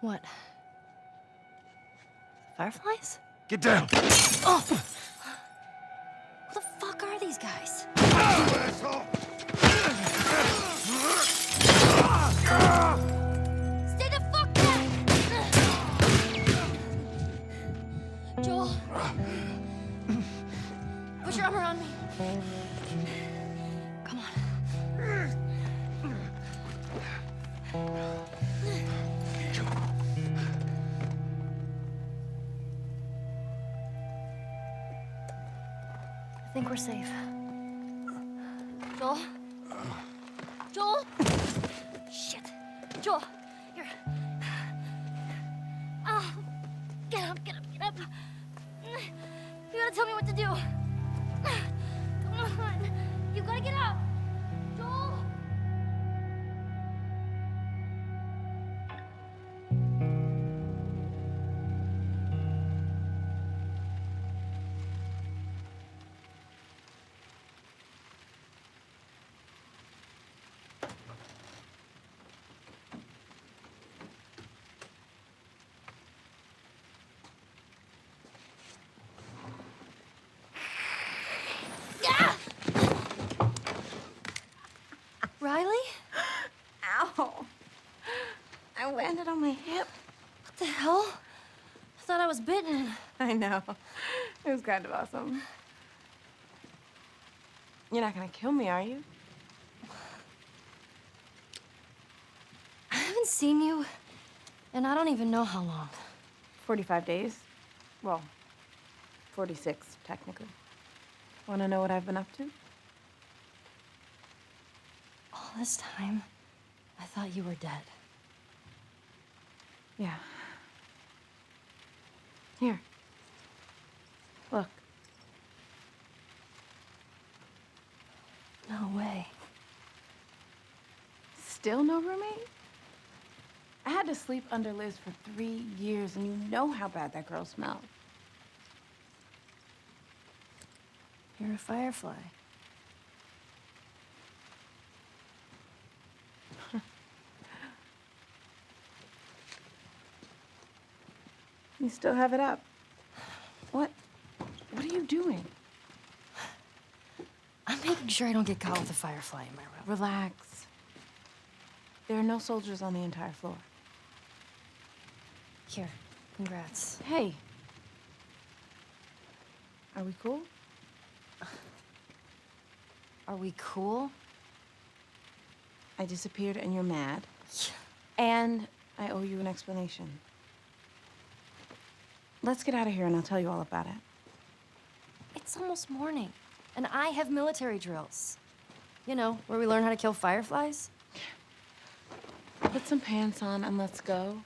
What? Fireflies? Get down! Oh! Who the fuck are these guys? Asshole! Stay the fuck back! Joel. Put your arm around me. Come on. We're safe. Joel? Joel? Shit. Joel, here. Oh, get up, get up, get up. You gotta tell me what to do. Come on. You gotta get up. Landed on my hip. What the hell? I thought I was bitten. I know. It was kind of awesome. You're not gonna kill me, are you? I haven't seen you, and I don't even know how long. 45 days. Well, 46, technically. Wanna know what I've been up to? All this time, I thought you were dead. Yeah. Here. Look. No way. Still no roommate? I had to sleep under Liz for three years, and you know how bad that girl smelled. You're a firefly. You still have it up. What? What are you doing? I'm making sure I don't get caught with a firefly in my room. Relax. There are no soldiers on the entire floor. Here, congrats. Hey. Are we cool? Are we cool? I disappeared and you're mad. Yeah. And I owe you an explanation. Let's get out of here and I'll tell you all about it. It's almost morning, and I have military drills. You know, where we learn how to kill fireflies. Put some pants on and let's go.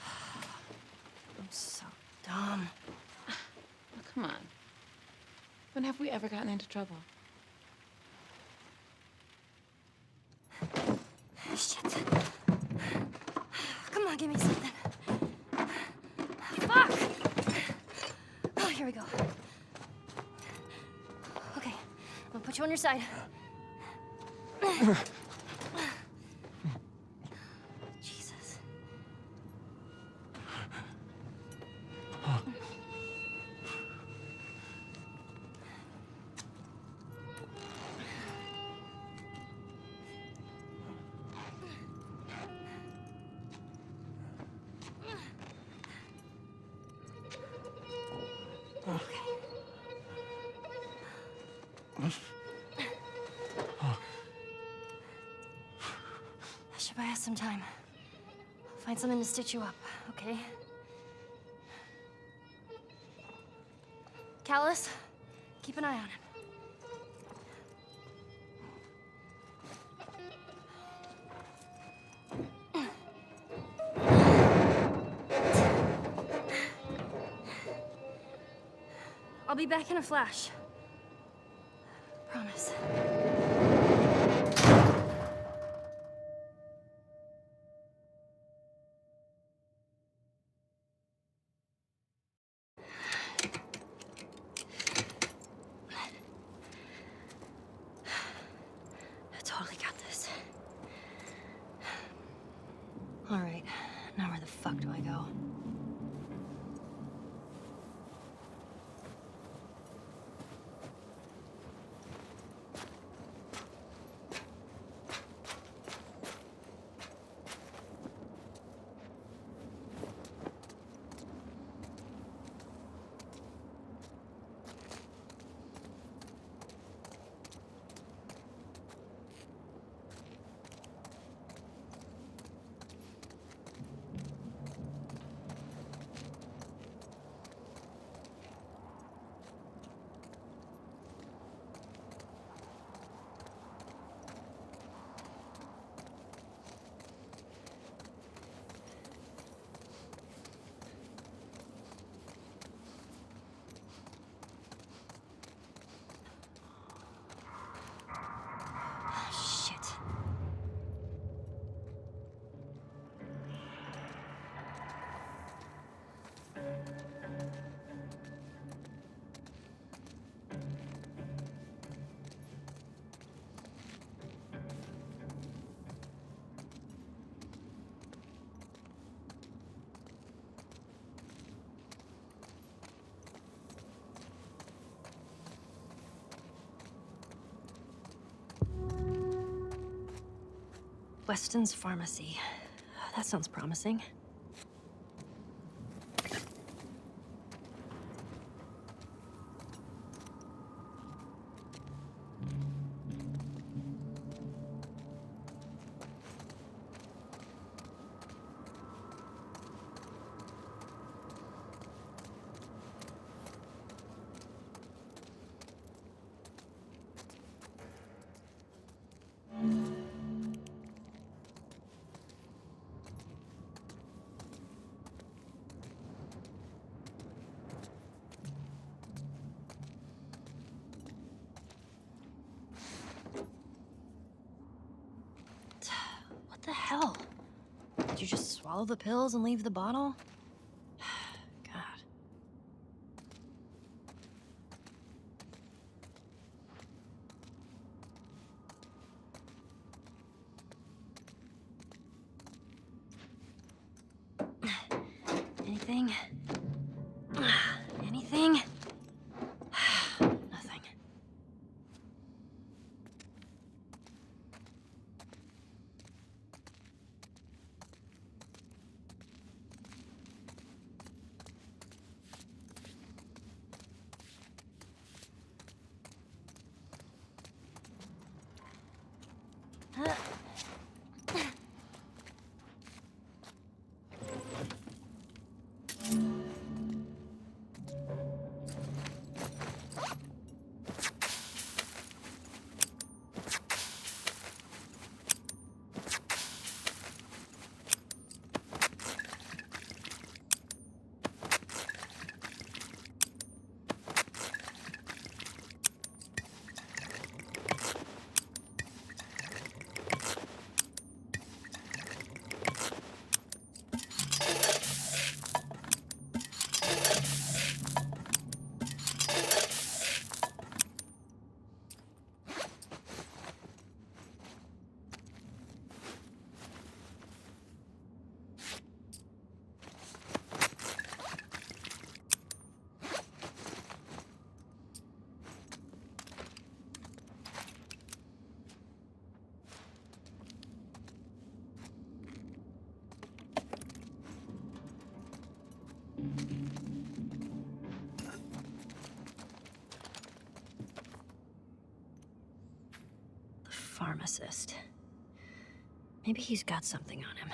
I'm so dumb. Oh, come on. When have we ever gotten into trouble? Shit. Come on, give me something. Fuck! Oh, here we go. Okay, I'm gonna put you on your side. Jesus. I buy us some time. I'll find something to stitch you up, okay? Callus, keep an eye on him. I'll be back in a flash. Promise. Weston's Pharmacy. That sounds promising. The hell? Did you just swallow the pills and leave the bottle? God. Anything? Anything? Nothing. The pharmacist. Maybe he's got something on him.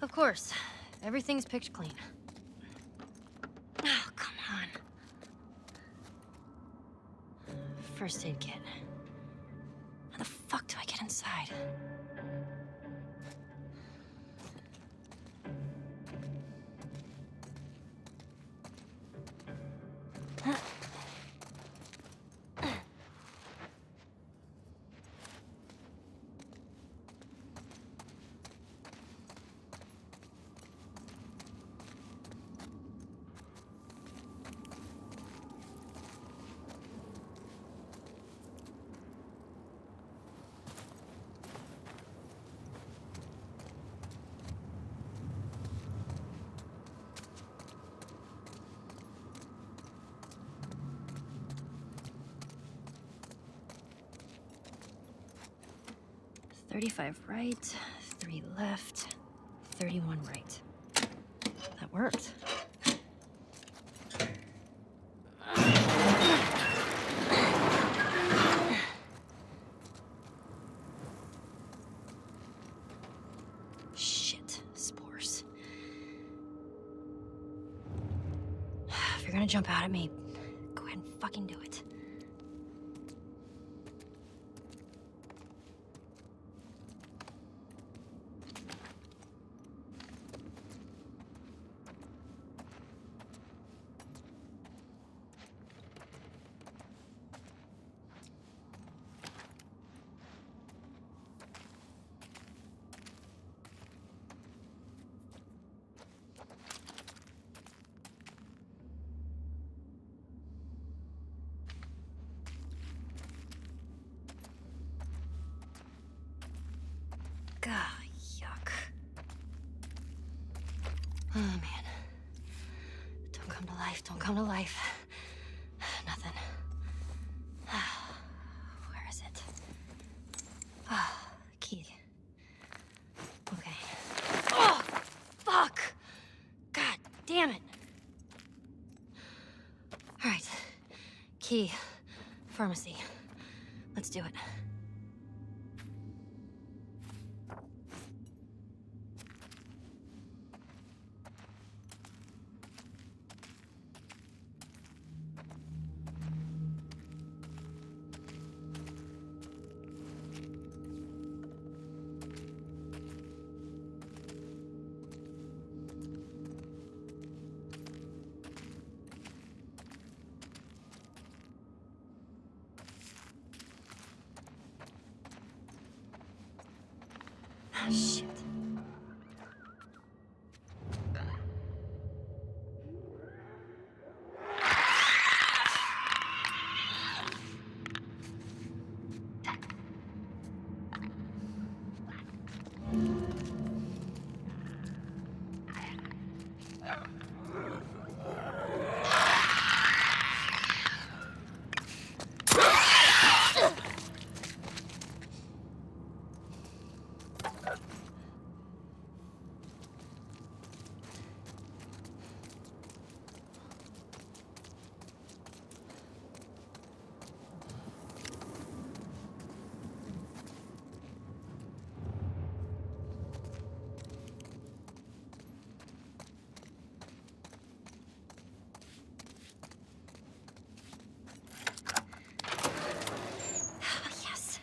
Of course. Everything's picked clean. Oh, come on. First aid kit. How the fuck do I get inside? 35 right, 3 left, 31 right. That worked. Shit, spores. If you're gonna jump out at me, go ahead and fucking do it. God, yuck. Oh, man. Don't come to life, don't come to life. Nothing. Where is it? Ah, key. Okay. Oh, fuck! God damn it. All right. Key. Pharmacy. Let's do it. Ah, shit. Ah, yes.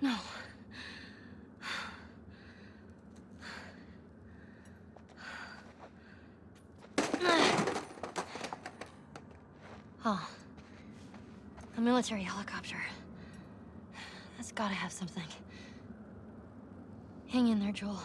No. Oh. A military helicopter. That's gotta have something. Hang in there, Joel.